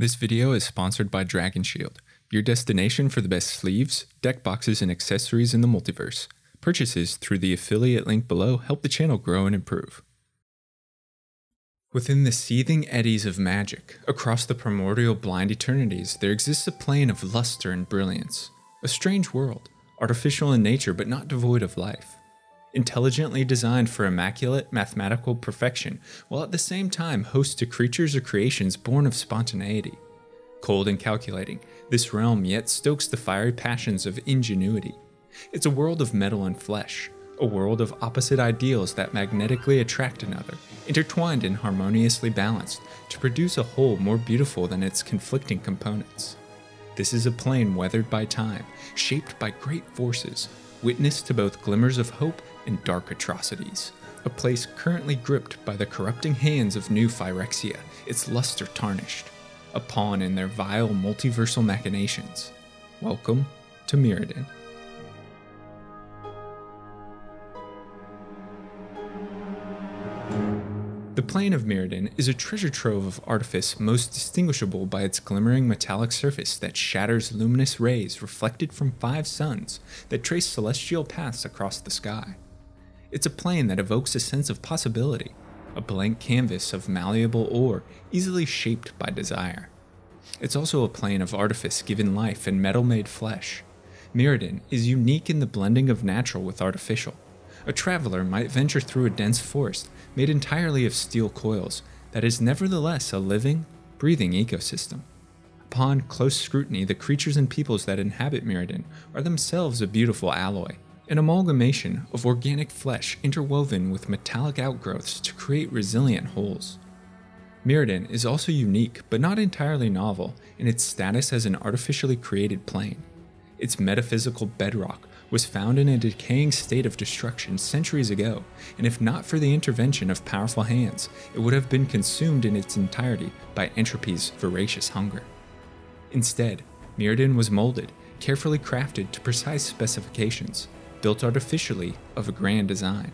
This video is sponsored by Dragon Shield, your destination for the best sleeves, deck boxes, and accessories in the multiverse. Purchases through the affiliate link below help the channel grow and improve. Within the seething eddies of magic, across the primordial blind eternities, there exists a plane of luster and brilliance. A strange world, artificial in nature but not devoid of life intelligently designed for immaculate mathematical perfection, while at the same time hosts to creatures or creations born of spontaneity. Cold and calculating, this realm yet stokes the fiery passions of ingenuity. It's a world of metal and flesh, a world of opposite ideals that magnetically attract another, intertwined and harmoniously balanced to produce a whole more beautiful than its conflicting components. This is a plane weathered by time, shaped by great forces, witness to both glimmers of hope and dark atrocities. A place currently gripped by the corrupting hands of New Phyrexia, its luster tarnished. A pawn in their vile multiversal machinations. Welcome to Mirrodin. The plane of Mirrodin is a treasure trove of artifice most distinguishable by its glimmering metallic surface that shatters luminous rays reflected from five suns that trace celestial paths across the sky. It's a plane that evokes a sense of possibility, a blank canvas of malleable ore easily shaped by desire. It's also a plane of artifice given life and metal made flesh. Mirrodin is unique in the blending of natural with artificial. A traveler might venture through a dense forest made entirely of steel coils that is nevertheless a living, breathing ecosystem. Upon close scrutiny, the creatures and peoples that inhabit Mirrodin are themselves a beautiful alloy, an amalgamation of organic flesh interwoven with metallic outgrowths to create resilient wholes. Mirrodin is also unique but not entirely novel in its status as an artificially created plane. Its metaphysical bedrock was found in a decaying state of destruction centuries ago, and if not for the intervention of powerful hands, it would have been consumed in its entirety by entropy's voracious hunger. Instead, Mirrodin was molded, carefully crafted to precise specifications, built artificially of a grand design.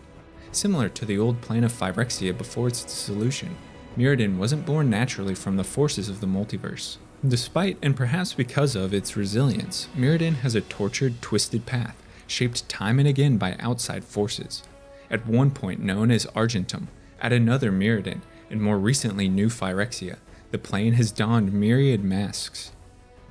Similar to the old plane of Phyrexia before its dissolution, Mirrodin wasn't born naturally from the forces of the multiverse. Despite and perhaps because of its resilience, Mirrodin has a tortured, twisted path, shaped time and again by outside forces. At one point known as Argentum, at another Mirrodin, and more recently New Phyrexia, the plane has donned myriad masks.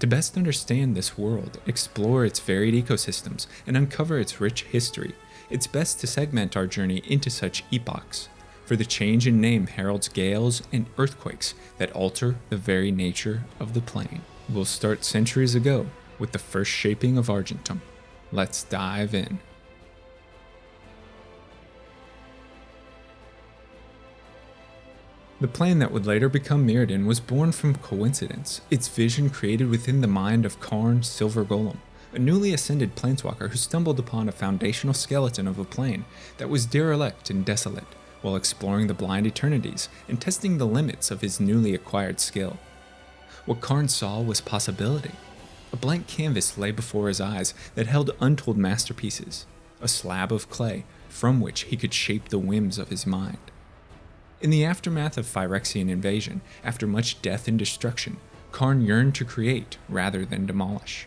To best understand this world, explore its varied ecosystems, and uncover its rich history, it's best to segment our journey into such epochs, for the change in name heralds gales and earthquakes that alter the very nature of the plane. We'll start centuries ago with the first shaping of Argentum. Let's dive in. The plane that would later become Mirrodin was born from coincidence, its vision created within the mind of Karn Silver Golem, a newly ascended planeswalker who stumbled upon a foundational skeleton of a plane that was derelict and desolate while exploring the blind eternities and testing the limits of his newly acquired skill. What Karn saw was possibility. A blank canvas lay before his eyes that held untold masterpieces, a slab of clay from which he could shape the whims of his mind. In the aftermath of Phyrexian invasion, after much death and destruction, Karn yearned to create rather than demolish.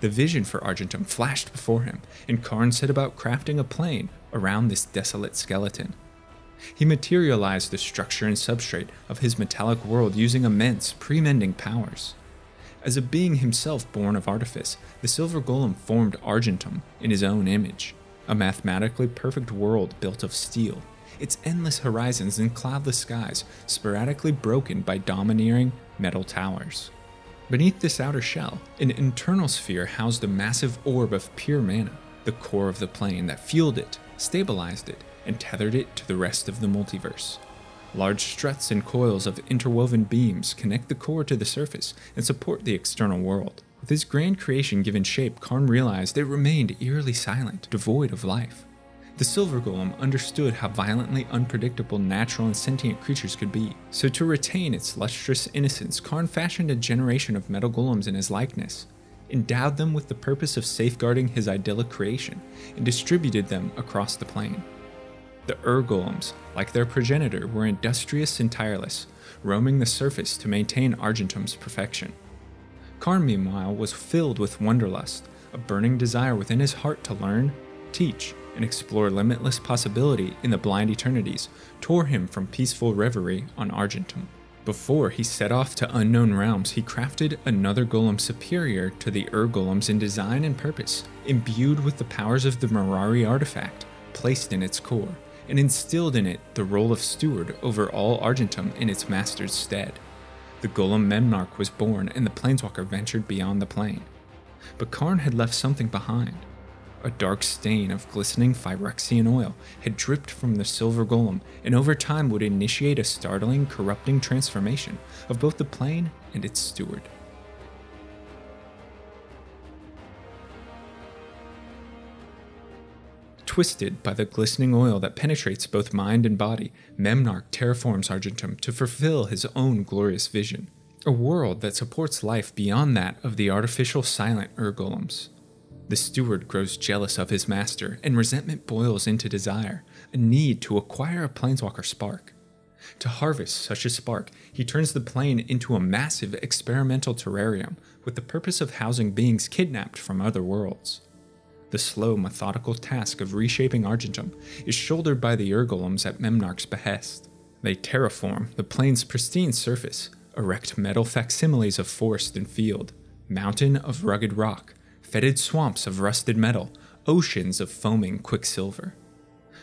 The vision for Argentum flashed before him, and Karn set about crafting a plane around this desolate skeleton. He materialized the structure and substrate of his metallic world using immense, pre-mending powers. As a being himself born of artifice, the Silver Golem formed Argentum in his own image, a mathematically perfect world built of steel, its endless horizons and cloudless skies sporadically broken by domineering metal towers. Beneath this outer shell, an internal sphere housed a massive orb of pure mana, the core of the plane that fueled it, stabilized it, and tethered it to the rest of the multiverse. Large struts and coils of interwoven beams connect the core to the surface and support the external world. With his grand creation given shape, Karn realized it remained eerily silent, devoid of life. The Silver Golem understood how violently unpredictable natural and sentient creatures could be, so to retain its lustrous innocence, Karn fashioned a generation of metal golems in his likeness, endowed them with the purpose of safeguarding his idyllic creation, and distributed them across the plane. The Ur Golems, like their progenitor, were industrious and tireless, roaming the surface to maintain Argentum's perfection. Karn, meanwhile, was filled with wanderlust, a burning desire within his heart to learn, teach, and explore limitless possibility in the blind eternities, tore him from peaceful reverie on Argentum. Before he set off to unknown realms, he crafted another golem superior to the Ur golems in design and purpose, imbued with the powers of the Mirari artifact placed in its core, and instilled in it the role of steward over all Argentum in its master's stead. The golem Memnarch was born, and the planeswalker ventured beyond the plane. But Karn had left something behind a dark stain of glistening Phyrexian oil had dripped from the silver golem, and over time would initiate a startling, corrupting transformation of both the plane and its steward. Twisted by the glistening oil that penetrates both mind and body, Memnarch terraforms Argentum to fulfill his own glorious vision. A world that supports life beyond that of the artificial silent Ur-golems. The steward grows jealous of his master, and resentment boils into desire, a need to acquire a planeswalker spark. To harvest such a spark, he turns the plane into a massive experimental terrarium with the purpose of housing beings kidnapped from other worlds. The slow, methodical task of reshaping Argentum is shouldered by the Ur-golems at Memnarch's behest. They terraform the plane's pristine surface, erect metal facsimiles of forest and field, mountain of rugged rock, fetid swamps of rusted metal, oceans of foaming quicksilver.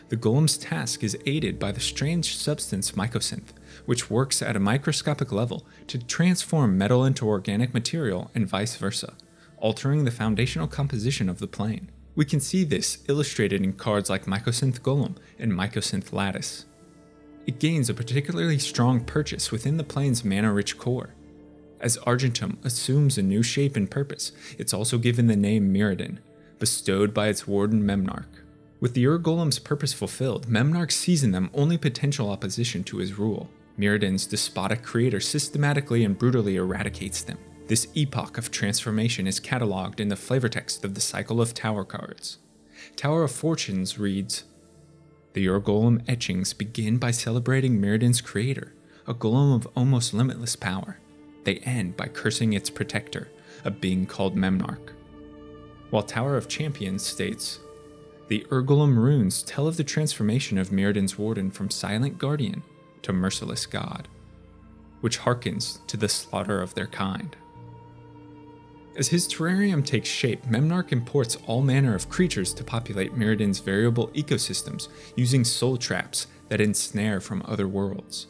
The golem's task is aided by the strange substance mycosynth, which works at a microscopic level to transform metal into organic material and vice versa, altering the foundational composition of the plane. We can see this illustrated in cards like Mycosynth Golem and Mycosynth Lattice. It gains a particularly strong purchase within the plane's mana rich core, as Argentum assumes a new shape and purpose, it's also given the name Mirrodin, bestowed by its warden Memnarch. With the Ur-Golem's purpose fulfilled, Memnarch sees in them only potential opposition to his rule. Mirrodin's despotic creator systematically and brutally eradicates them. This epoch of transformation is catalogued in the flavor text of the Cycle of Tower cards. Tower of Fortunes reads The Ur-Golem etchings begin by celebrating Mirrodin's creator, a golem of almost limitless power they end by cursing its protector, a being called Memnarch. While Tower of Champions states, the Ur-Golem runes tell of the transformation of Mirrodin's warden from silent guardian to merciless god, which harkens to the slaughter of their kind. As his terrarium takes shape, Memnarch imports all manner of creatures to populate Mirrodin's variable ecosystems using soul traps that ensnare from other worlds.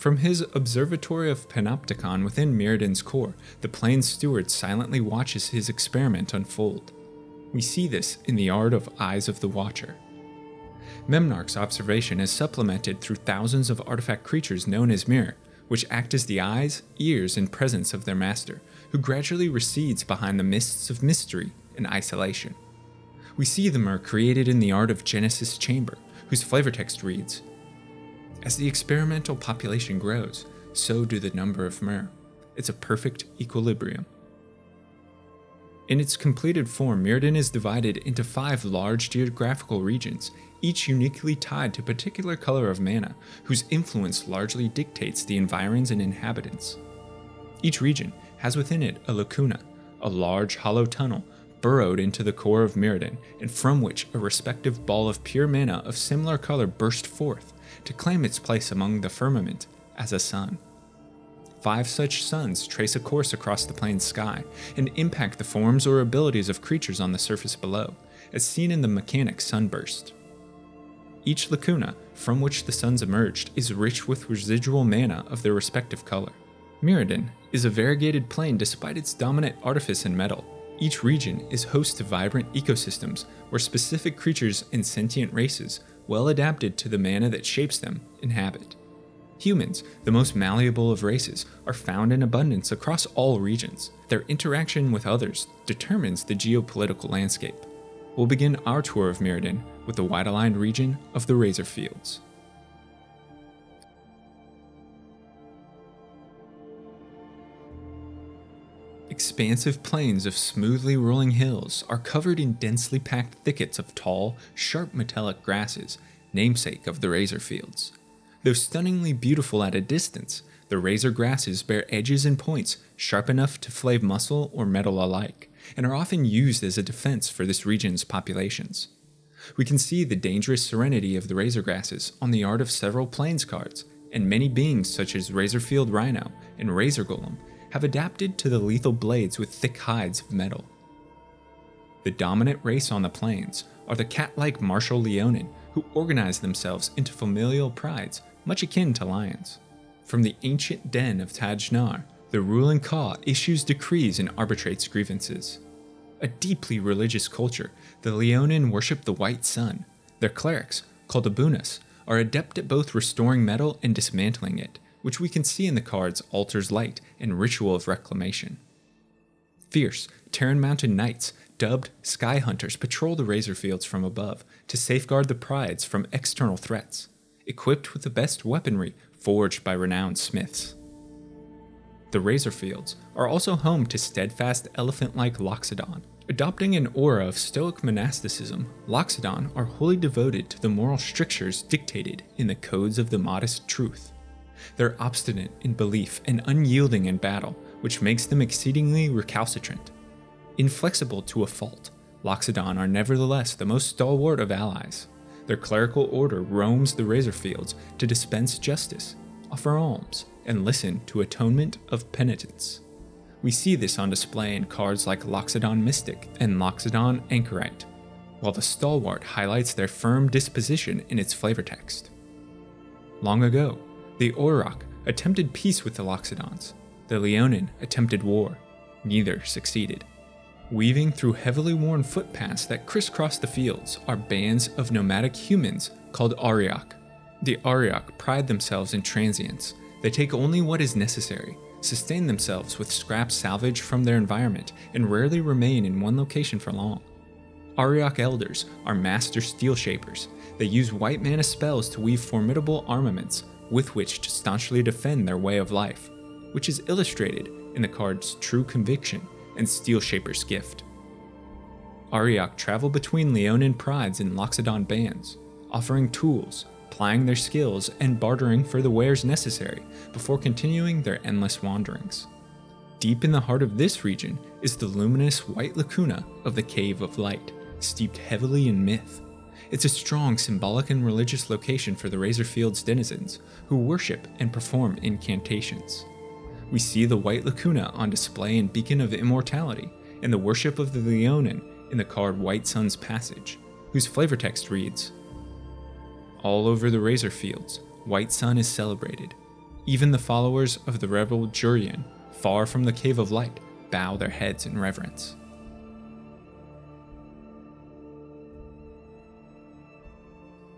From his observatory of Panopticon within Mirrodin's core, the plane's steward silently watches his experiment unfold. We see this in the art of Eyes of the Watcher. Memnarch's observation is supplemented through thousands of artifact creatures known as Myr, which act as the eyes, ears, and presence of their master, who gradually recedes behind the mists of mystery and isolation. We see the Myr created in the art of Genesis Chamber, whose flavor text reads as the experimental population grows, so do the number of Myr. It's a perfect equilibrium. In its completed form, Mirrodin is divided into five large geographical regions, each uniquely tied to a particular color of mana, whose influence largely dictates the environs and inhabitants. Each region has within it a lacuna, a large hollow tunnel burrowed into the core of Mirrodin, and from which a respective ball of pure mana of similar color burst forth, to claim its place among the firmament as a sun. Five such suns trace a course across the plane's sky and impact the forms or abilities of creatures on the surface below, as seen in the mechanic sunburst. Each lacuna from which the suns emerged is rich with residual mana of their respective color. Mirrodin is a variegated plane despite its dominant artifice and metal. Each region is host to vibrant ecosystems where specific creatures and sentient races well adapted to the mana that shapes them, inhabit. Humans, the most malleable of races, are found in abundance across all regions. Their interaction with others determines the geopolitical landscape. We'll begin our tour of Mirrodin with the wide aligned region of the Razor Fields. Expansive plains of smoothly rolling hills are covered in densely packed thickets of tall, sharp metallic grasses, namesake of the razor fields. Though stunningly beautiful at a distance, The razor grasses bear edges and points sharp enough to flay muscle or metal alike, and are often used as a defense for this region's populations. We can see the dangerous serenity of the razor grasses on the art of several plains cards, and many beings such as Razorfield Rhino and Razor Golem have adapted to the lethal blades with thick hides of metal. The dominant race on the plains are the cat like martial Leonin, who organize themselves into familial prides much akin to lions. From the ancient den of Taj-Nar, the ruling Ka issues decrees and arbitrates grievances. A deeply religious culture, the Leonin worship the white sun. Their clerics, called Abunas, are adept at both restoring metal and dismantling it, which we can see in the cards Altar's Light and Ritual of Reclamation. Fierce, Pteron mounted Knights, dubbed Sky Hunters, patrol the razor fields from above to safeguard the prides from external threats, equipped with the best weaponry forged by renowned smiths. The razor fields are also home to steadfast elephant like Loxodon. Adopting an aura of stoic monasticism, Loxodon are wholly devoted to the moral strictures dictated in the codes of the modest truth. They're obstinate in belief and unyielding in battle, which makes them exceedingly recalcitrant. Inflexible to a fault, Loxodon are nevertheless the most stalwart of allies. Their clerical order roams the razor fields to dispense justice, offer alms, and listen to atonement of penitence. We see this on display in cards like Loxodon Mystic and Loxodon Anchorite, while the Stalwart highlights their firm disposition in its flavor text. Long ago, the Auriok attempted peace with the Loxodons. The Leonin attempted war. Neither succeeded. Weaving through heavily worn footpaths that crisscross the fields are bands of nomadic humans called Auriok. The Auriok pride themselves in transience. They take only what is necessary, sustain themselves with scrap salvage from their environment, and rarely remain in one location for long. Auriok elders are master steel shapers. They use white mana spells to weave formidable armaments with which to staunchly defend their way of life, which is illustrated in the cards True Conviction and Steel Shaper's Gift. Auriok travel between Leonin prides and Loxodon bands, offering tools, plying their skills, and bartering for the wares necessary before continuing their endless wanderings. Deep in the heart of this region is the luminous white lacuna of the Cave of Light, steeped heavily in myth it's a strong symbolic and religious location for the Razor Field's denizens, who worship and perform incantations. We see the White Lacuna on display in Beacon of Immortality and the worship of the Leonin in the card White Sun's Passage, whose flavor text reads All over the Razor Fields, White Sun is celebrated. Even the followers of the rebel Jurian, far from the Cave of Light, bow their heads in reverence.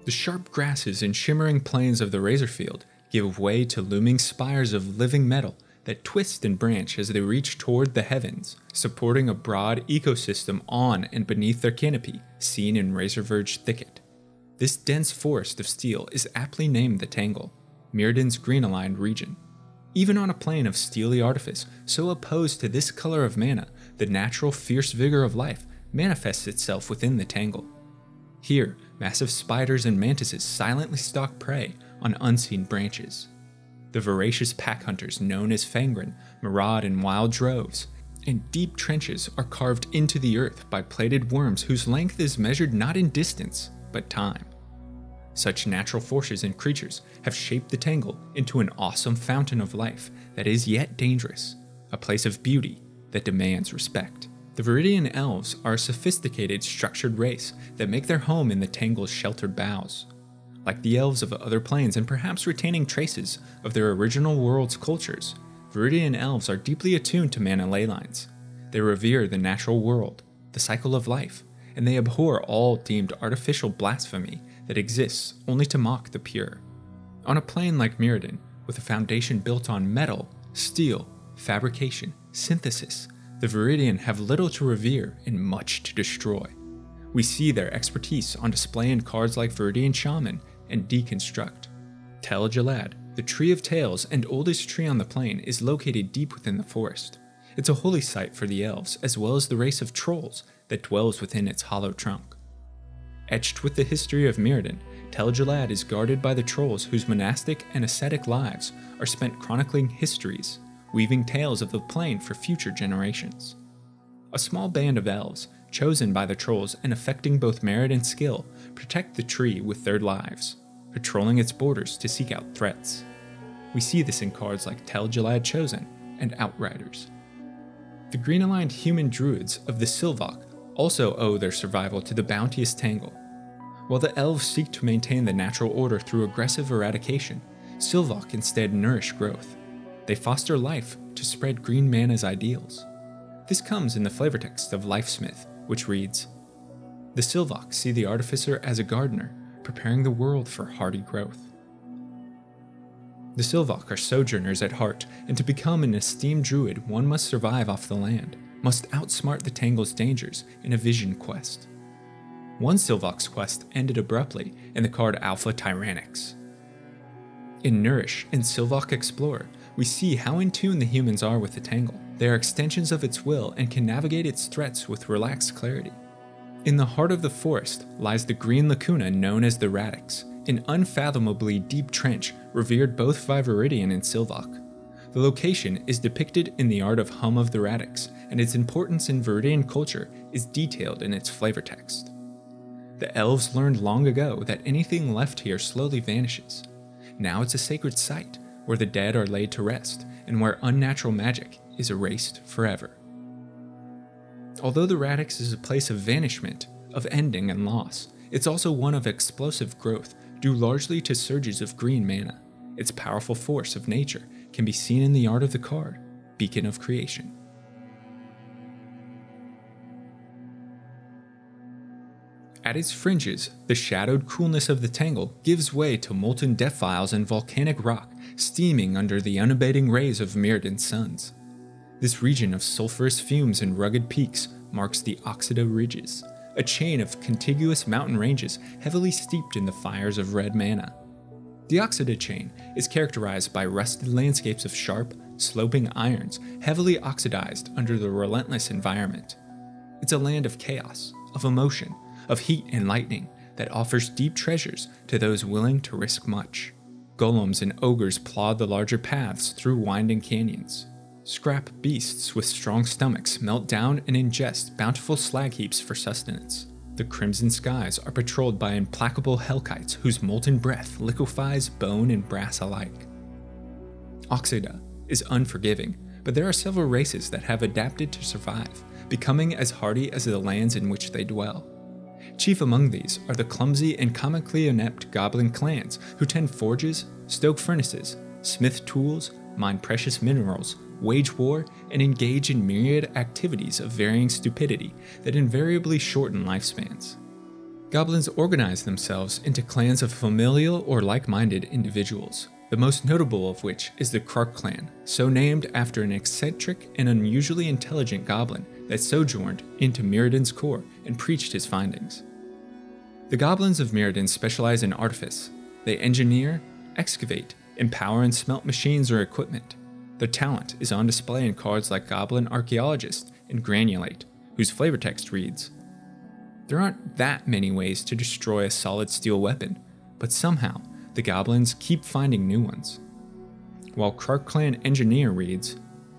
The sharp grasses and shimmering plains of the Razorfield give way to looming spires of living metal that twist and branch as they reach toward the heavens, supporting a broad ecosystem on and beneath their canopy, seen in Razorverge Thicket. This dense forest of steel is aptly named the Tangle, Mirrodin's green aligned region. Even on a plane of steely artifice so opposed to this color of mana, the natural fierce vigor of life manifests itself within the Tangle. Here, massive spiders and mantises silently stalk prey on unseen branches. The voracious pack hunters known as Fangren maraud in wild droves, and deep trenches are carved into the earth by plated worms whose length is measured not in distance, but time. Such natural forces and creatures have shaped the Tangle into an awesome fountain of life that is yet dangerous, a place of beauty that demands respect. The Viridian Elves are a sophisticated, structured race that make their home in the Tangle's sheltered boughs. Like the elves of other planes and perhaps retaining traces of their original world's cultures, Viridian Elves are deeply attuned to mana ley lines. They revere the natural world, the cycle of life, and they abhor all deemed artificial blasphemy that exists only to mock the pure. On a plane like Mirrodin, with a foundation built on metal, steel, fabrication, synthesis, the Viridian have little to revere and much to destroy. We see their expertise on display in cards like Viridian Shaman and Deconstruct. Tel Jilad, the Tree of Tales and oldest tree on the plane, is located deep within the forest. It's a holy site for the elves, as well as the race of trolls that dwells within its hollow trunk. Etched with the history of Mirrodin, Tel Jilad is guarded by the trolls whose monastic and ascetic lives are spent chronicling histories, weaving tales of the plane for future generations. A small band of elves, chosen by the trolls and affecting both merit and skill, protect the tree with their lives, patrolling its borders to seek out threats. We see this in cards like Tel Jilad Chosen and Outriders. The green aligned human druids of the Sylvok also owe their survival to the bounteous Tangle, while the elves seek to maintain the natural order through aggressive eradication, Sylvok instead nourish growth. They foster life to spread green mana's ideals. This comes in the flavor text of Lifesmith, which reads The Sylvok see the artificer as a gardener, preparing the world for hardy growth. The Sylvok are sojourners at heart, and to become an esteemed druid, one must survive off the land, must outsmart the Tangle's dangers in a vision quest. One Sylvok's quest ended abruptly in the card Alpha Tyrranax. In Nourish and Sylvok Explorer, we see how in tune the humans are with the Tangle. They are extensions of its will and can navigate its threats with relaxed clarity. In the heart of the forest lies the green lacuna known as the Radix, an unfathomably deep trench revered both by Viridian and Sylvok. The location is depicted in the art of Hum of the Radix, and its importance in Viridian culture is detailed in its flavor text. The elves learned long ago that anything left here slowly vanishes. Now it's a sacred site where the dead are laid to rest and where unnatural magic is erased forever. Although the Radix is a place of vanishment, of ending and loss, it's also one of explosive growth due largely to surges of green mana. Its powerful force of nature can be seen in the art of the card, Beacon of Creation. At its fringes, the shadowed coolness of the tangle gives way to molten defiles and volcanic rock steaming under the unabating rays of Mirrodin's suns. This region of sulphurous fumes and rugged peaks marks the Oxida Ridges, a chain of contiguous mountain ranges heavily steeped in the fires of red mana. The Oxida chain is characterized by rusted landscapes of sharp, sloping irons heavily oxidized under the relentless environment. It's a land of chaos, of emotion, of heat and lightning that offers deep treasures to those willing to risk much. Golems and ogres plod the larger paths through winding canyons. Scrap beasts with strong stomachs melt down and ingest bountiful slag heaps for sustenance. The crimson skies are patrolled by implacable hellkites whose molten breath liquefies bone and brass alike. Oxida is unforgiving, but there are several races that have adapted to survive, becoming as hardy as the lands in which they dwell. Chief among these are the clumsy and comically inept goblin clans who tend forges, stoke furnaces, smith tools, mine precious minerals, wage war, and engage in myriad activities of varying stupidity that invariably shorten lifespans. Goblins organize themselves into clans of familial or like minded individuals, the most notable of which is the Krark clan, so named after an eccentric and unusually intelligent goblin that sojourned into Mirrodin's core and preached his findings. The goblins of Mirrodin specialize in artifice. They engineer, excavate, empower, and smelt machines or equipment. Their talent is on display in cards like Goblin Archaeologist and Granulate, whose flavor text reads There aren't that many ways to destroy a solid steel weapon, but somehow the goblins keep finding new ones. While Krark Clan Engineer reads,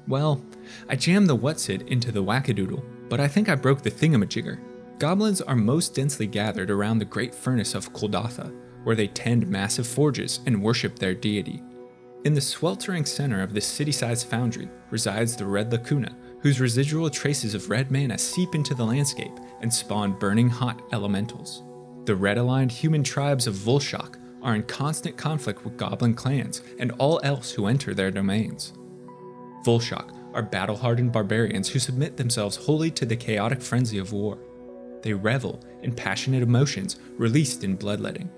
Well, I jammed the Whatsit into the wackadoodle, but I think I broke the thingamajigger. Goblins are most densely gathered around the great furnace of Kuldotha, where they tend massive forges and worship their deity. In the sweltering center of this city sized foundry resides the Red Lacuna, whose residual traces of red mana seep into the landscape and spawn burning hot elementals. The red aligned human tribes of Vulshok are in constant conflict with goblin clans and all else who enter their domains. Vulshok are battle hardened barbarians who submit themselves wholly to the chaotic frenzy of war. They revel in passionate emotions released in bloodletting.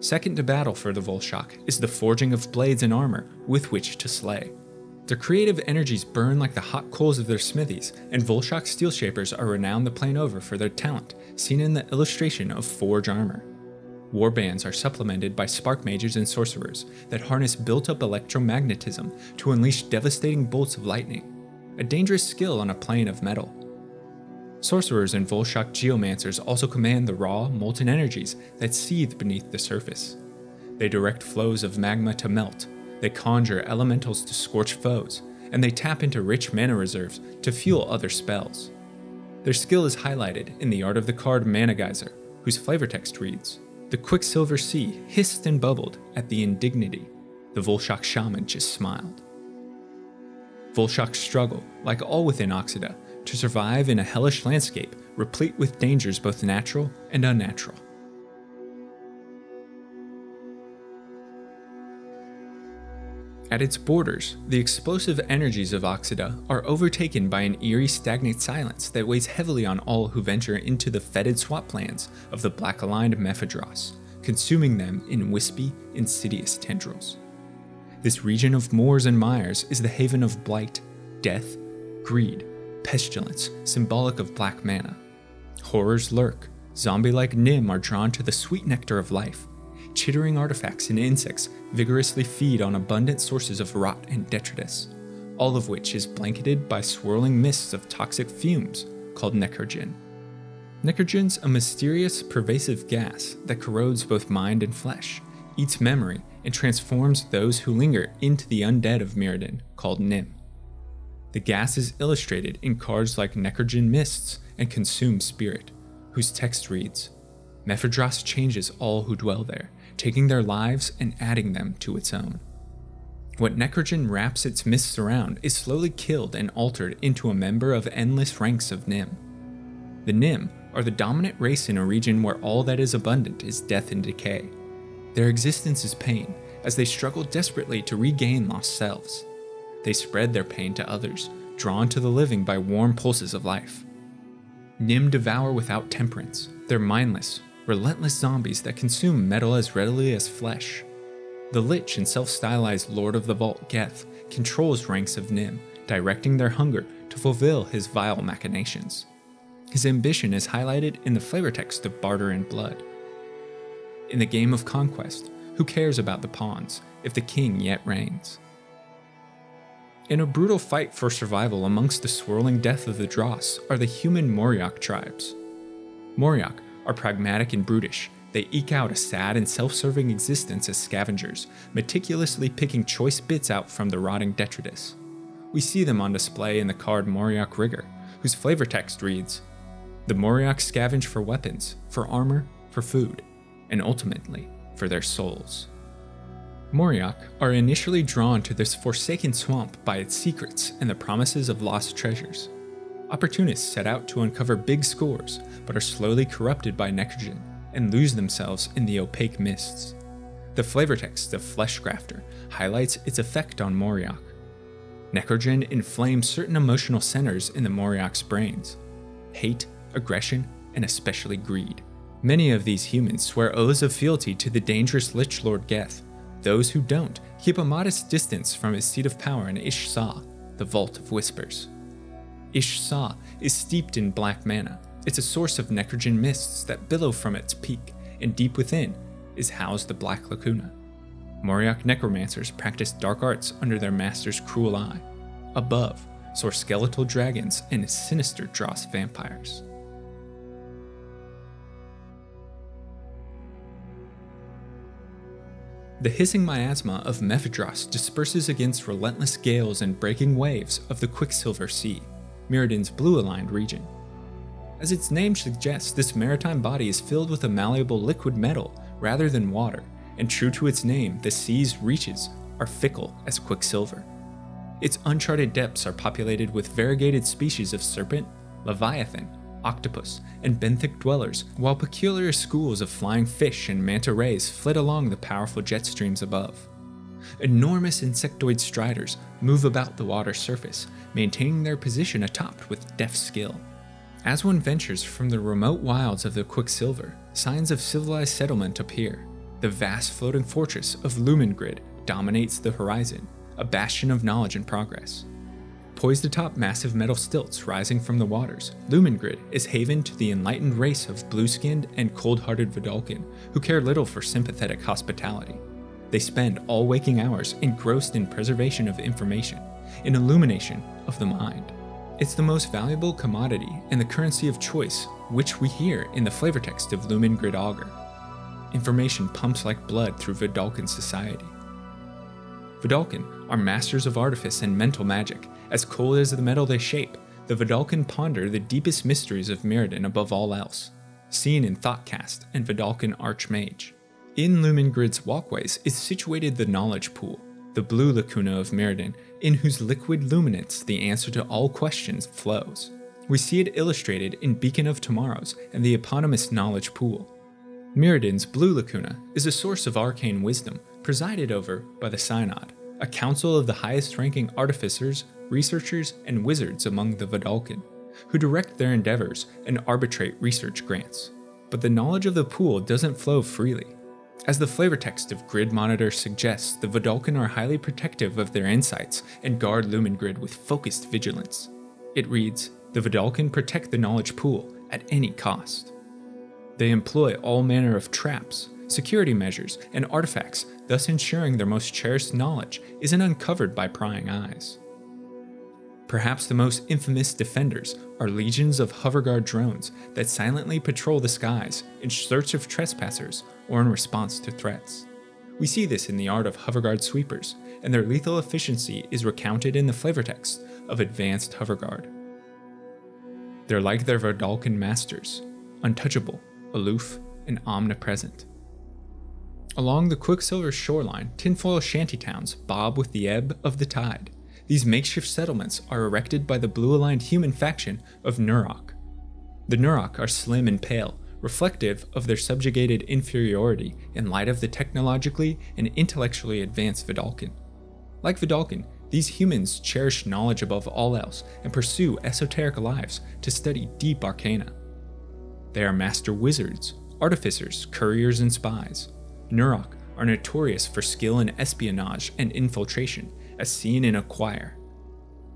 Second to battle for the Vulshok is the forging of blades and armor with which to slay. Their creative energies burn like the hot coals of their smithies, and Vulshok steel shapers are renowned the plane over for their talent, seen in the illustration of forge armor. Warbands are supplemented by spark mages and sorcerers that harness built up electromagnetism to unleash devastating bolts of lightning, a dangerous skill on a plane of metal. Sorcerers and Vulshok geomancers also command the raw, molten energies that seethe beneath the surface. They direct flows of magma to melt, they conjure elementals to scorch foes, and they tap into rich mana reserves to fuel other spells. Their skill is highlighted in the art of the card Mana Geyser, whose flavor text reads The Quicksilver Sea hissed and bubbled at the indignity. The Vulshok shaman just smiled. Vulshok struggle, like all within Oxida, to survive in a hellish landscape replete with dangers both natural and unnatural. At its borders, the explosive energies of Oxida are overtaken by an eerie stagnant silence that weighs heavily on all who venture into the fetid swamplands of the black-aligned Mephidross, consuming them in wispy, insidious tendrils. This region of moors and mires is the haven of blight, death, greed, pestilence, symbolic of black mana. Horrors lurk, zombie-like Nim are drawn to the sweet nectar of life, chittering artifacts and insects vigorously feed on abundant sources of rot and detritus, all of which is blanketed by swirling mists of toxic fumes called necrogen. Necrogen's a mysterious, pervasive gas that corrodes both mind and flesh, eats memory, and transforms those who linger into the undead of Mirrodin, called Nim. The gas is illustrated in cards like Necrogen Mists and Consume Spirit, whose text reads Mephidross changes all who dwell there, taking their lives and adding them to its own. What Necrogen wraps its mists around is slowly killed and altered into a member of endless ranks of Nim. The Nim are the dominant race in a region where all that is abundant is death and decay. Their existence is pain, as they struggle desperately to regain lost selves. They spread their pain to others, drawn to the living by warm pulses of life. Nim devour without temperance. They're mindless, relentless zombies that consume metal as readily as flesh. The Lich and self stylized Lord of the Vault Geth controls ranks of Nim, directing their hunger to fulfill his vile machinations. His ambition is highlighted in the flavor text of Barter and Blood. In the game of conquest, who cares about the pawns if the king yet reigns? In a brutal fight for survival amongst the swirling death of the Dross are the human Moriok tribes. Moriok are pragmatic and brutish. They eke out a sad and self serving existence as scavengers, meticulously picking choice bits out from the rotting detritus. We see them on display in the card Moriok Rigger, whose flavor text reads The Moriok scavenge for weapons, for armor, for food, and ultimately for their souls. Moriok are initially drawn to this forsaken swamp by its secrets and the promises of lost treasures. Opportunists set out to uncover big scores, but are slowly corrupted by Necrogen and lose themselves in the opaque mists. The flavor text of Fleshgrafter highlights its effect on Moriok. Necrogen inflames certain emotional centers in the Moriok's brains hate, aggression, and especially greed. Many of these humans swear oaths of fealty to the dangerous Lich Lord Geth. Those who don't keep a modest distance from his seat of power in Ish-Sah, the Vault of Whispers. Ish-Sah is steeped in black mana. It's a source of necrogen mists that billow from its peak, and deep within is housed the Black Lacuna. Moriok necromancers practice dark arts under their master's cruel eye. Above soar skeletal dragons and sinister Dross vampires. The hissing miasma of Mephidross disperses against relentless gales and breaking waves of the Quicksilver Sea, Mirrodin's blue-aligned region. As its name suggests, this maritime body is filled with a malleable liquid metal rather than water, and true to its name, the sea's reaches are fickle as quicksilver. Its uncharted depths are populated with variegated species of serpent, leviathan, octopus, and benthic dwellers, while peculiar schools of flying fish and manta rays flit along the powerful jet streams above. Enormous insectoid striders move about the water surface, maintaining their position atop with deft skill. As one ventures from the remote wilds of the Quicksilver, signs of civilized settlement appear. The vast floating fortress of Lumengrid dominates the horizon, a bastion of knowledge and progress. Poised atop massive metal stilts rising from the waters, Lumengrid is haven to the enlightened race of blue-skinned and cold-hearted Vedalken who care little for sympathetic hospitality. They spend all waking hours engrossed in preservation of information, in illumination of the mind, It's the most valuable commodity and the currency of choice, which we hear in the flavor text of Lumengrid Augur. Information pumps like blood through Vedalken society. Vedalken are masters of artifice and mental magic. As cold as the metal they shape, the Vedalken ponder the deepest mysteries of Mirrodin above all else, seen in Thoughtcast and Vedalken Archmage. In Lumengrid's walkways is situated the Knowledge Pool, the blue lacuna of Mirrodin, in whose liquid luminance the answer to all questions flows. We see it illustrated in Beacon of Tomorrows and the eponymous Knowledge Pool. Mirrodin's blue lacuna is a source of arcane wisdom presided over by the Synod, a council of the highest ranking artificers, researchers, and wizards among the Vedalken, who direct their endeavors and arbitrate research grants. But the knowledge of the pool doesn't flow freely. As the flavor text of Grid Monitor suggests, the Vedalken are highly protective of their insights and guard Lumengrid with focused vigilance. It reads The Vedalken protect the knowledge pool at any cost. They employ all manner of traps, security measures, and artifacts, thus ensuring their most cherished knowledge isn't uncovered by prying eyes. Perhaps the most infamous defenders are legions of hoverguard drones that silently patrol the skies in search of trespassers or in response to threats. We see this in the art of hoverguard sweepers, and their lethal efficiency is recounted in the flavor text of Advanced Hoverguard. They're like their Vedalken masters, untouchable, aloof, and omnipresent. Along the Quicksilver shoreline, tinfoil shantytowns bob with the ebb of the tide, these makeshift settlements are erected by the blue aligned human faction of Neurok. The Neurok are slim and pale, reflective of their subjugated inferiority in light of the technologically and intellectually advanced Vedalken. Like Vedalken, these humans cherish knowledge above all else and pursue esoteric lives to study deep arcana. They are master wizards, artificers, couriers, and spies. Neurok are notorious for skill in espionage and infiltration, as seen in Acquire.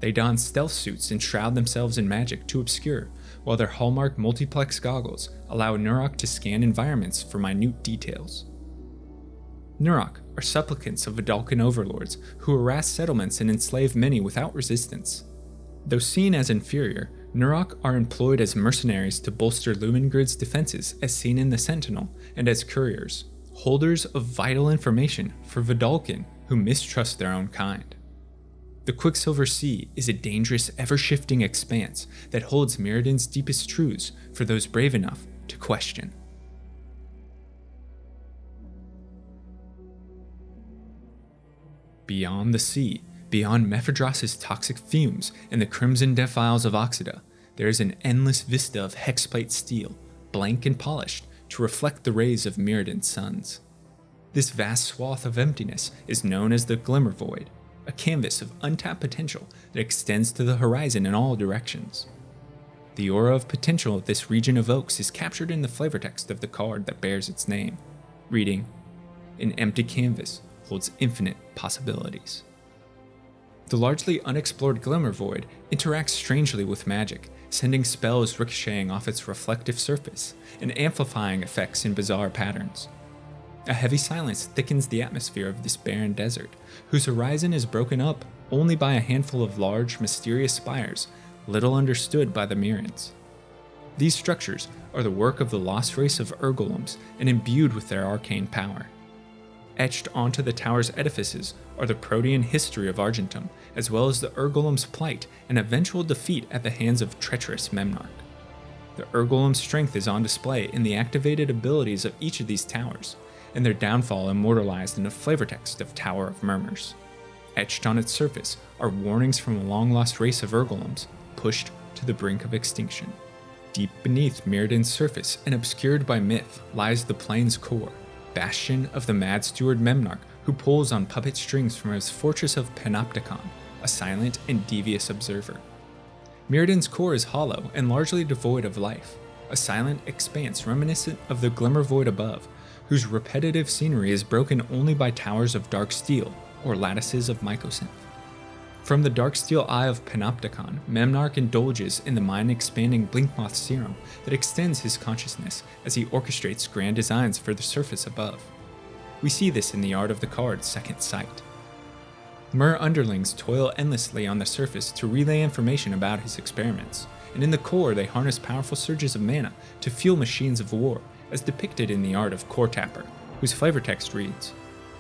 They don stealth suits and shroud themselves in magic to obscure, while their hallmark multiplex goggles allow Neurok to scan environments for minute details. Neurok are supplicants of Vedalken overlords who harass settlements and enslave many without resistance. Though seen as inferior, Neurok are employed as mercenaries to bolster Lumengrid's defenses as seen in the Sentinel and as couriers, holders of vital information for Vedalken who mistrust their own kind. The Quicksilver Sea is a dangerous, ever shifting expanse that holds Mirrodin's deepest truths for those brave enough to question. Beyond the sea, beyond Mephidross' toxic fumes and the crimson defiles of Oxida, there is an endless vista of hexplate steel, blank and polished, to reflect the rays of Mirrodin's suns. This vast swath of emptiness is known as the Glimmer Void, a canvas of untapped potential that extends to the horizon in all directions. The aura of potential this region evokes is captured in the flavor text of the card that bears its name, reading, An empty canvas holds infinite possibilities. The largely unexplored Glimmer Void interacts strangely with magic, sending spells ricocheting off its reflective surface and amplifying effects in bizarre patterns. A heavy silence thickens the atmosphere of this barren desert, whose horizon is broken up only by a handful of large, mysterious spires, little understood by the Mirans. These structures are the work of the lost race of Ur-Golems and imbued with their arcane power. Etched onto the tower's edifices are the Protean history of Argentum, as well as the Ur-Golem's plight and eventual defeat at the hands of treacherous Memnarch. The Ur-Golem's strength is on display in the activated abilities of each of these towers, and their downfall immortalized in the flavor text of Tower of Murmurs. Etched on its surface are warnings from a long lost race of Ur-Golems, pushed to the brink of extinction. Deep beneath Mirrodin's surface and obscured by myth lies the plane's core, bastion of the mad steward Memnarch who pulls on puppet strings from his fortress of Panopticon, a silent and devious observer. Mirrodin's core is hollow and largely devoid of life, a silent expanse reminiscent of the glimmer void above, whose repetitive scenery is broken only by towers of dark steel or lattices of mycosynth. From the dark steel eye of Panopticon, Memnarch indulges in the mind expanding Blinkmoth serum that extends his consciousness as he orchestrates grand designs for the surface above. We see this in the art of the card Second Sight. Myr underlings toil endlessly on the surface to relay information about his experiments, and in the core they harness powerful surges of mana to fuel machines of war, as depicted in the art of Core Tapper, whose flavor text reads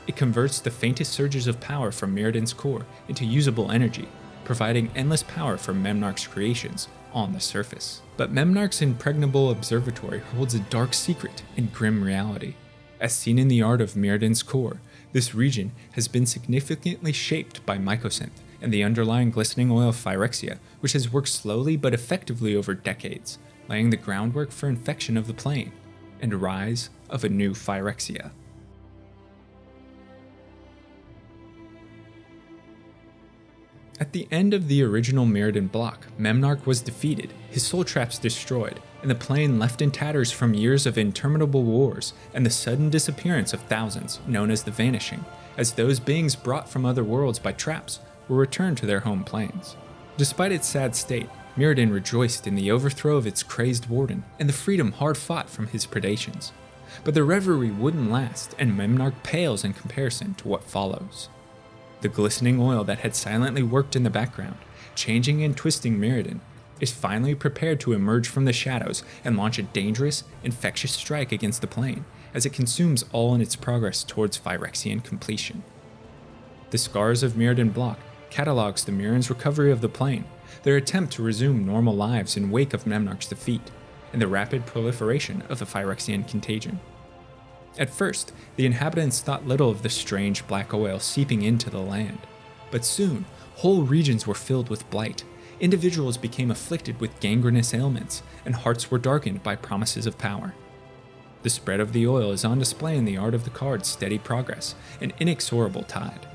It converts the faintest surges of power from Mirrodin's core into usable energy, providing endless power for Memnarch's creations on the surface. But Memnarch's impregnable observatory holds a dark secret and grim reality. As seen in the art of Mirrodin's core, this region has been significantly shaped by mycosynth and the underlying glistening oil Phyrexia, which has worked slowly but effectively over decades, laying the groundwork for infection of the plane and rise of a new Phyrexia. At the end of the original Mirrodin block, Memnarch was defeated, his soul traps destroyed, and the plane left in tatters from years of interminable wars and the sudden disappearance of thousands, known as the Vanishing, as those beings brought from other worlds by traps were returned to their home planes. Despite its sad state, Mirrodin rejoiced in the overthrow of its crazed warden and the freedom hard fought from his predations. But the revelry wouldn't last, and Memnarch pales in comparison to what follows. The glistening oil that had silently worked in the background, changing and twisting Mirrodin, is finally prepared to emerge from the shadows and launch a dangerous, infectious strike against the plane as it consumes all in its progress towards Phyrexian compleation. The scars of Mirrodin block catalogs the Mirran's recovery of the plane, their attempt to resume normal lives in wake of Memnarch's defeat, and the rapid proliferation of the Phyrexian contagion. At first, the inhabitants thought little of the strange black oil seeping into the land, but soon, whole regions were filled with blight. Individuals became afflicted with gangrenous ailments, and hearts were darkened by promises of power. The spread of the oil is on display in the art of the card's steady progress, an inexorable tide.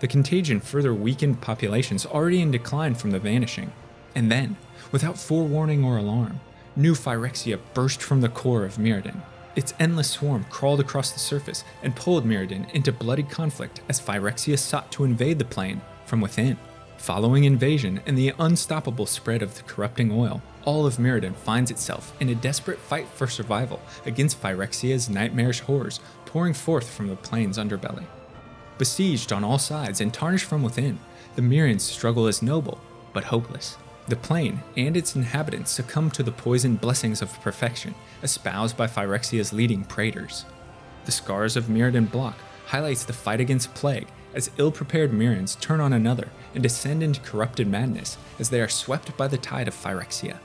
The contagion further weakened populations already in decline from the vanishing, and then, without forewarning or alarm, new Phyrexia burst from the core of Mirrodin. Its endless swarm crawled across the surface and pulled Mirrodin into bloody conflict as Phyrexia sought to invade the plane from within. Following invasion and the unstoppable spread of the corrupting oil, all of Mirrodin finds itself in a desperate fight for survival against Phyrexia's nightmarish horrors pouring forth from the plane's underbelly. Besieged on all sides and tarnished from within, the Mirrans struggle is noble, but hopeless. The plane and its inhabitants succumb to the poisoned blessings of perfection espoused by Phyrexia's leading praetors. The scars of Mirrodin block highlights the fight against plague as ill-prepared Mirrans turn on another and descend into corrupted madness as they are swept by the tide of Phyrexia.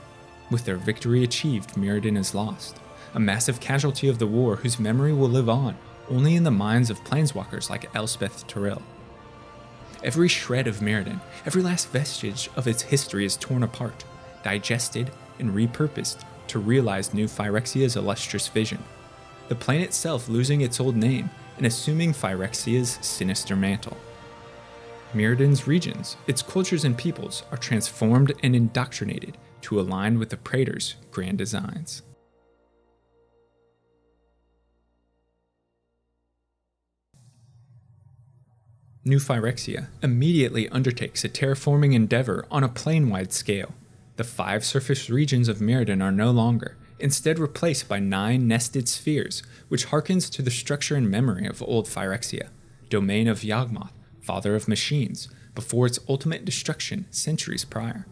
With their victory achieved, Mirrodin is lost, a massive casualty of the war whose memory will live on only in the minds of planeswalkers like Elspeth Tirel. Every shred of Mirrodin, every last vestige of its history is torn apart, digested, and repurposed to realize new Phyrexia's illustrious vision. The plane itself losing its old name and assuming Phyrexia's sinister mantle. Mirrodin's regions, its cultures and peoples are transformed and indoctrinated to align with the Praetor's grand designs. New Phyrexia immediately undertakes a terraforming endeavor on a plane wide scale. The five surface regions of Mirrodin are no longer, instead replaced by nine nested spheres, which harkens to the structure and memory of old Phyrexia, domain of Yawgmoth, father of machines, before its ultimate destruction centuries prior.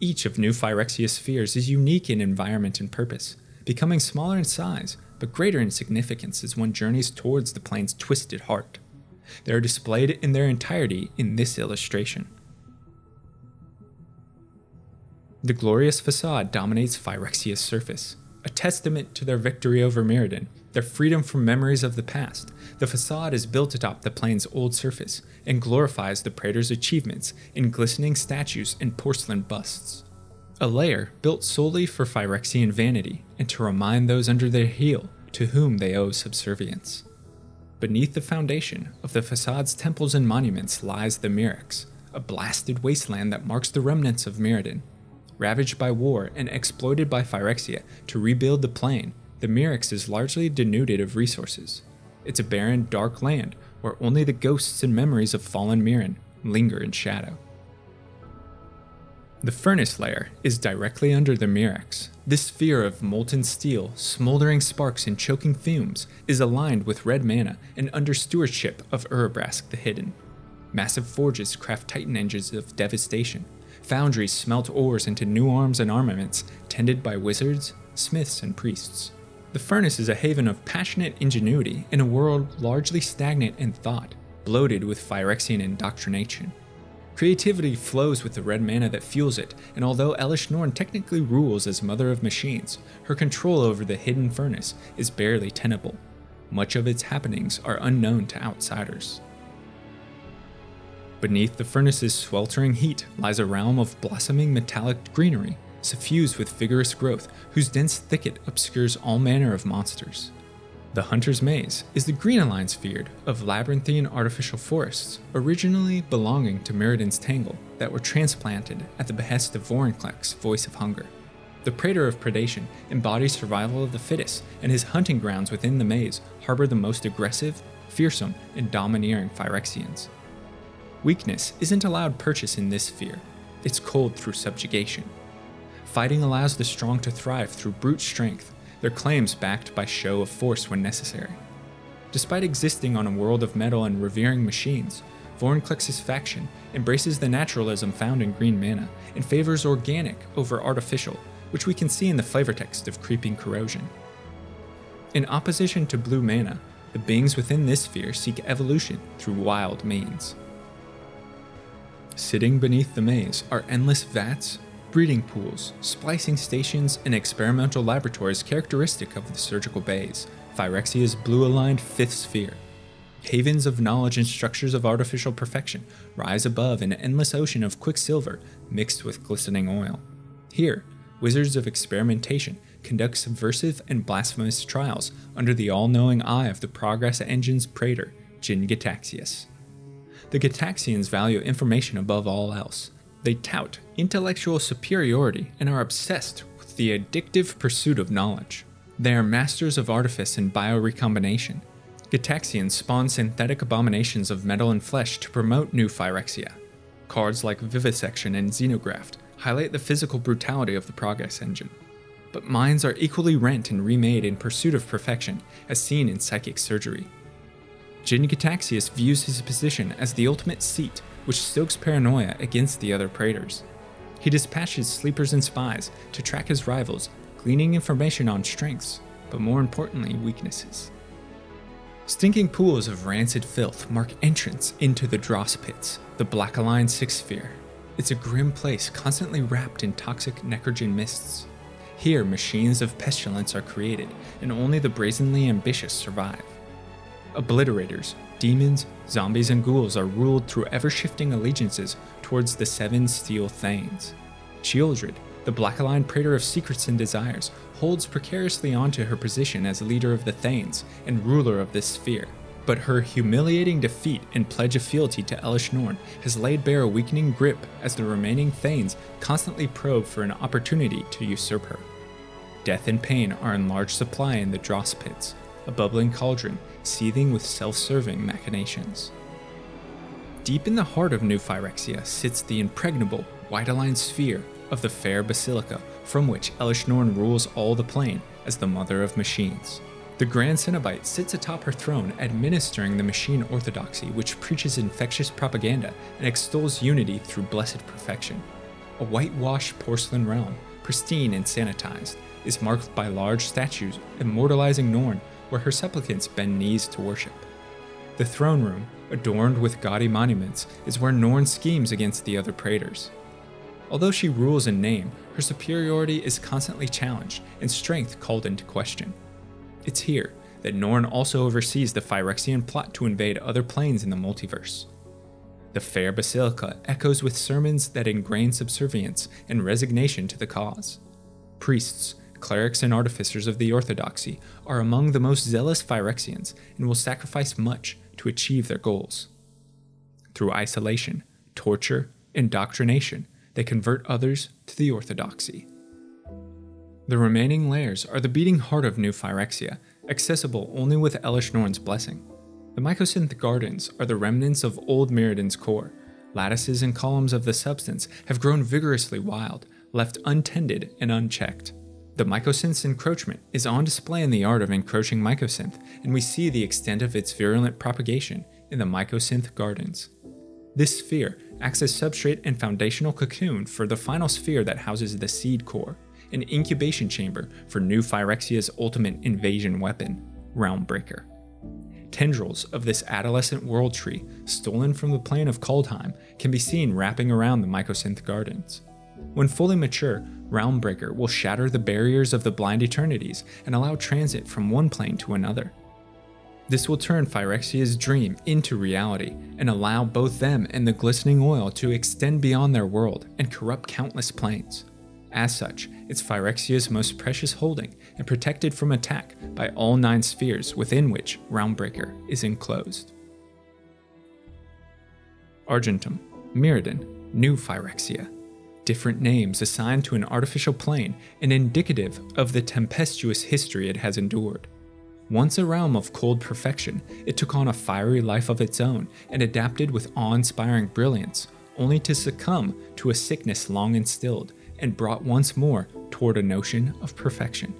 Each of New Phyrexia's spheres is unique in environment and purpose, becoming smaller in size, but greater in significance as one journeys towards the plane's twisted heart. They are displayed in their entirety in this illustration. The glorious facade dominates Phyrexia's surface, a testament to their victory over Mirrodin, their freedom from memories of the past. The facade is built atop the plane's old surface and glorifies the Praetor's achievements in glistening statues and porcelain busts. A layer built solely for Phyrexian vanity and to remind those under their heel to whom they owe subservience. Beneath the foundation of the facade's temples and monuments lies the Mirrex, a blasted wasteland that marks the remnants of Mirrodin. Ravaged by war and exploited by Phyrexia to rebuild the plane, the Mirrex is largely denuded of resources. It's a barren, dark land where only the ghosts and memories of fallen Mirran linger in shadow. The furnace layer is directly under the Mirrex. This sphere of molten steel, smoldering sparks, and choking fumes is aligned with red mana and under stewardship of Urabrask the Hidden. Massive forges craft titan engines of devastation. Foundries smelt ores into new arms and armaments, tended by wizards, smiths, and priests. The furnace is a haven of passionate ingenuity in a world largely stagnant in thought, bloated with Phyrexian indoctrination. Creativity flows with the red mana that fuels it, and although Elesh Norn technically rules as Mother of Machines, her control over the hidden furnace is barely tenable. Much of its happenings are unknown to outsiders. Beneath the furnace's sweltering heat lies a realm of blossoming metallic greenery, suffused with vigorous growth whose dense thicket obscures all manner of monsters. The Hunter's Maze is the Green aligned sphere of labyrinthine artificial forests, originally belonging to Mirrodin's Tangle, that were transplanted at the behest of Vorinclex, Voice of Hunger. The Praetor of Predation embodies survival of the fittest, and his hunting grounds within the maze harbor the most aggressive, fearsome, and domineering Phyrexians. Weakness isn't allowed purchase in this sphere, it's cold through subjugation. Fighting allows the strong to thrive through brute strength, their claims backed by show of force when necessary. Despite existing on a world of metal and revering machines, Vorinclex's faction embraces the naturalism found in green mana and favors organic over artificial, which we can see in the flavor text of Creeping Corrosion. In opposition to blue mana, the beings within this sphere seek evolution through wild means. Sitting beneath the maze are endless vats, breeding pools, splicing stations, and experimental laboratories characteristic of the surgical bays, Phyrexia's blue aligned fifth sphere. Havens of knowledge and structures of artificial perfection rise above an endless ocean of quicksilver mixed with glistening oil. Here, wizards of experimentation conduct subversive and blasphemous trials under the all knowing eye of the Progress Engine's praetor, Jin Gitaxias. The Gitaxians value information above all else, they tout intellectual superiority and are obsessed with the addictive pursuit of knowledge. They are masters of artifice and biorecombination. Gitaxians spawn synthetic abominations of metal and flesh to promote new Phyrexia. Cards like Vivisection and Xenograft highlight the physical brutality of the Progress engine. But minds are equally rent and remade in pursuit of perfection, as seen in psychic surgery. Jin Gitaxias views his position as the ultimate seat which stokes paranoia against the other Praetors. He dispatches sleepers and spies to track his rivals, gleaning information on strengths, but more importantly, weaknesses. Stinking pools of rancid filth mark entrance into the Dross Pits, the Black aligned Sixth Sphere. It's a grim place constantly wrapped in toxic necrogen mists. Here, machines of pestilence are created, and only the brazenly ambitious survive. Obliterators, demons, zombies, and ghouls are ruled through ever shifting allegiances towards the seven steel Thanes. Sheoldred, the black aligned praetor of secrets and desires, holds precariously onto her position as leader of the Thanes and ruler of this sphere. But her humiliating defeat and pledge of fealty to Elesh Norn has laid bare a weakening grip as the remaining Thanes constantly probe for an opportunity to usurp her. Death and pain are in large supply in the Dross pits, a bubbling cauldron seething with self serving machinations. Deep in the heart of New Phyrexia sits the impregnable, white aligned sphere of the fair basilica, from which Elesh Norn rules all the plane as the mother of machines. The Grand Cenobite sits atop her throne, administering the machine orthodoxy, which preaches infectious propaganda and extols unity through blessed perfection. A whitewashed porcelain realm, pristine and sanitized, is marked by large statues immortalizing Norn where her supplicants bend knees to worship. The throne room, adorned with gaudy monuments, is where Norn schemes against the other praetors. Although she rules in name, her superiority is constantly challenged and strength called into question. It's here that Norn also oversees the Phyrexian plot to invade other planes in the multiverse. The fair basilica echoes with sermons that ingrain subservience and resignation to the cause. Priests, Clerics and artificers of the Orthodoxy are among the most zealous Phyrexians and will sacrifice much to achieve their goals. Through isolation, torture, indoctrination, they convert others to the Orthodoxy. The remaining layers are the beating heart of New Phyrexia, accessible only with Elesh Norn's blessing. The Mycosynth Gardens are the remnants of old Mirrodin's core. Lattices and columns of the substance have grown vigorously wild, left untended and unchecked. The mycosynth's encroachment is on display in the art of encroaching mycosynth, and we see the extent of its virulent propagation in the mycosynth gardens. This sphere acts as substrate and foundational cocoon for the final sphere that houses the seed core, an incubation chamber for new Phyrexia's ultimate invasion weapon, Realmbreaker. Tendrils of this adolescent world tree, stolen from the plane of Kaldheim, can be seen wrapping around the Mycosynth Gardens. When fully mature, Realmbreaker will shatter the barriers of the Blind Eternities and allow transit from one plane to another. This will turn Phyrexia's dream into reality and allow both them and the glistening oil to extend beyond their world and corrupt countless planes. As such, it's Phyrexia's most precious holding and protected from attack by all nine spheres within which Realmbreaker is enclosed. Argentum, Mirrodin, New Phyrexia. Different names assigned to an artificial plane and indicative of the tempestuous history it has endured. Once a realm of cold perfection, it took on a fiery life of its own and adapted with awe inspiring brilliance, only to succumb to a sickness long instilled and brought once more toward a notion of perfection.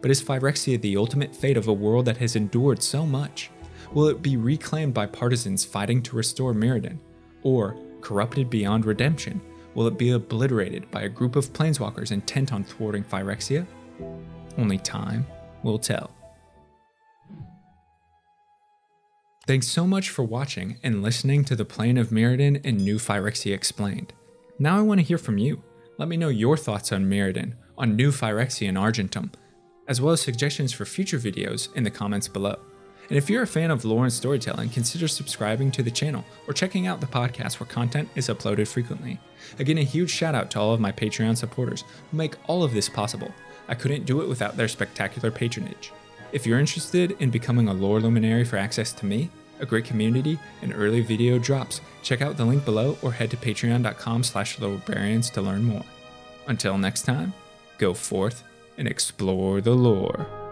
But is Phyrexia the ultimate fate of a world that has endured so much? Will it be reclaimed by partisans fighting to restore Mirrodin? Or, corrupted beyond redemption, will it be obliterated by a group of planeswalkers intent on thwarting Phyrexia? Only time will tell. Thanks so much for watching and listening to the Plane of Mirrodin and New Phyrexia Explained. Now I want to hear from you. Let me know your thoughts on Mirrodin, on New Phyrexia and Argentum, as well as suggestions for future videos in the comments below. And if you're a fan of lore and storytelling, consider subscribing to the channel or checking out the podcast where content is uploaded frequently. Again, a huge shout out to all of my Patreon supporters who make all of this possible. I couldn't do it without their spectacular patronage. If you're interested in becoming a lore luminary for access to me, a great community, and early video drops, check out the link below or head to patreon.com slash lorebrarians to learn more. Until next time, go forth and explore the lore.